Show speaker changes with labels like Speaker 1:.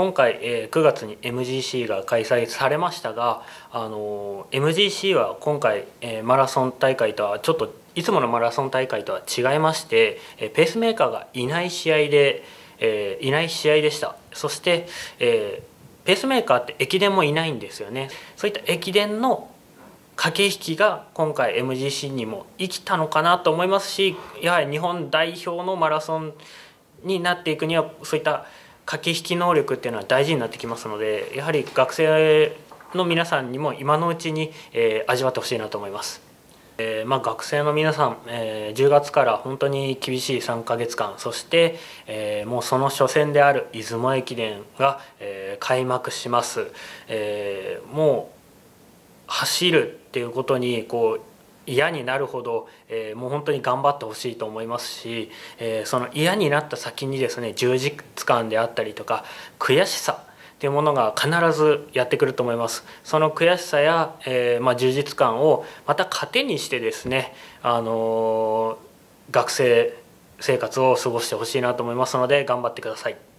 Speaker 1: 今回、えー、9月に MGC が開催されましたが、あの MGC は今回、えー、マラソン大会とはちょっといつものマラソン大会とは違いまして、えー、ペースメーカーがいない試合で、えー、いない試合でした。そして、えー、ペースメーカーって駅伝もいないんですよね。そういった駅伝の駆け引きが今回 MGC にも生きたのかなと思いますしやはり日本代表のマラソンになっていくにはそういった駆け引き能力っていうのは大事になってきますのでやはり学生の皆さんにも今のうちに、えー、味わってほしいなと思います。えー、まあ、学生の皆さん、えー、10月から本当に厳しい3ヶ月間そして、えー、もうその初戦である出雲駅伝が、え開幕します、えもう走るっていうことにこう嫌になるほど、えー、もう本当に頑張ってほしいと思いますし、えー、その嫌になった先にですね充実感であったりとか悔しさっていうものが必ずやってくると思いますその悔しさや、えー、まあ、充実感をまた糧にしてですね、あの学生生活を過ごしてほしいなと思いますので頑張ってください。